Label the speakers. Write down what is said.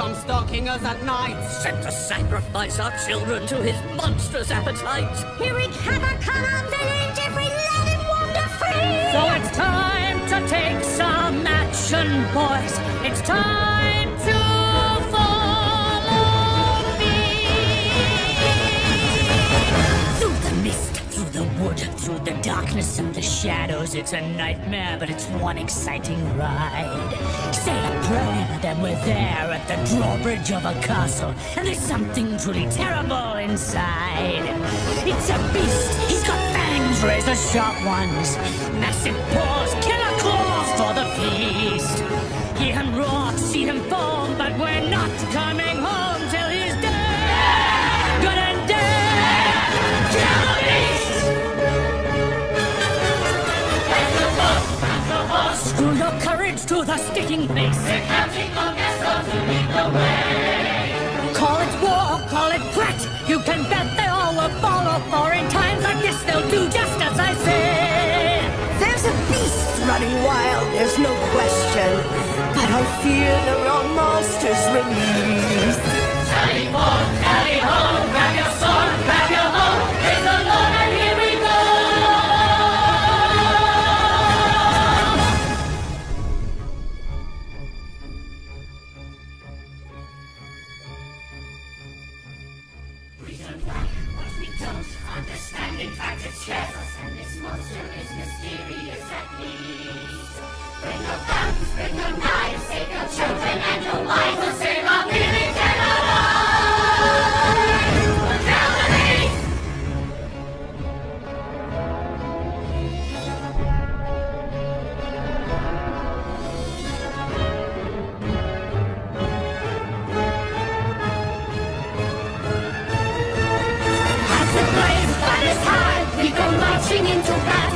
Speaker 1: come stalking us at night.
Speaker 2: Sent to sacrifice our children to his monstrous appetite.
Speaker 3: He wreak havoc on our village if we let him wander free.
Speaker 4: So it's time to take some action, boys. It's time to follow me. Through the mist, through the wood, through the darkness and the shadows. It's a nightmare, but it's one exciting ride. Say a prayer, then we're there at the drawbridge of a castle. And there's something truly terrible inside. It's a beast, he's got fangs, razor sharp ones. Massive paws, killer claws for the feast. Hear him roar, see him foam, but we're not coming home Screw your courage to the sticking place. Call it war, call it threat. You can bet they all will follow, for in times like this they'll do just as I say.
Speaker 5: There's a beast running wild, there's no question. But I fear the wrong monster's released.
Speaker 3: Bring your guns, bring your knives, save your children and your back.